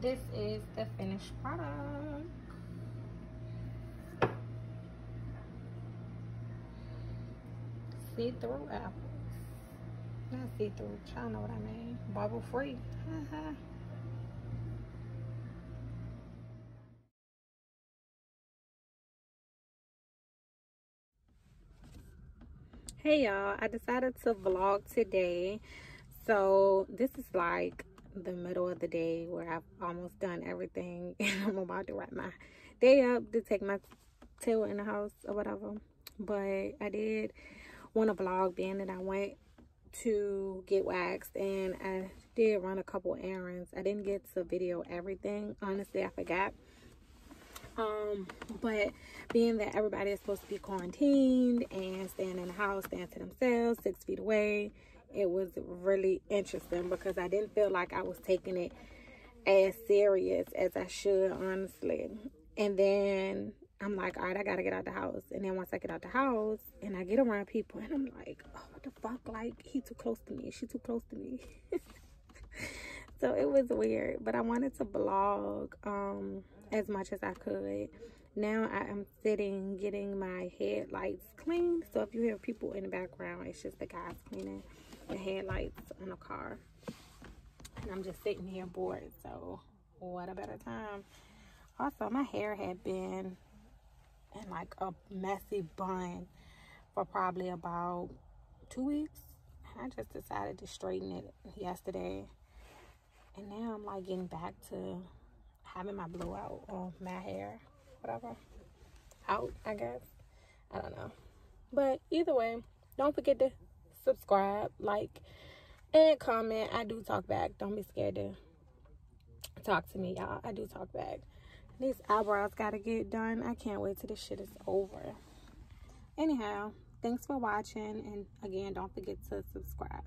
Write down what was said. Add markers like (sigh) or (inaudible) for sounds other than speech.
this is the finished product. See-through apples. Not see-through y'all know what i mean. Bubble free. Uh-huh. Hey y'all. I decided to vlog today. So this is like the middle of the day where i've almost done everything (laughs) and i'm about to wrap my day up to take my tail in the house or whatever. But i did want to vlog being that i went to get waxed and i did run a couple errands. I didn't get to video everything honestly i forgot. Um but being that everybody is supposed to be quarantined and staying in the house staying to themselves six feet away it was really interesting because i didn't feel like i was taking it as serious as i should honestly. And then i'm like all right i gotta get out the house. And then once i get out the house and i get around people and i'm like oh what the fuck? Like he too close to me. She too close to me. (laughs) So it was weird but i wanted to vlog um as much as I could. Now I am sitting getting my headlights cleaned. So if you hear people in the background, it's just the guys cleaning the headlights on a car. And I'm just sitting here bored. So what a better time. Also, my hair had been in like a messy bun for probably about two weeks. I just decided to straighten it yesterday. And now I'm like getting back to having my blowout on my hair, whatever, out, I guess. I don't know. But either way, don't forget to subscribe, like, and comment. I do talk back. Don't be scared to talk to me, y'all. I do talk back. These eyebrows got to get done. I can't wait till this shit is over. Anyhow, thanks for watching. And again, don't forget to subscribe.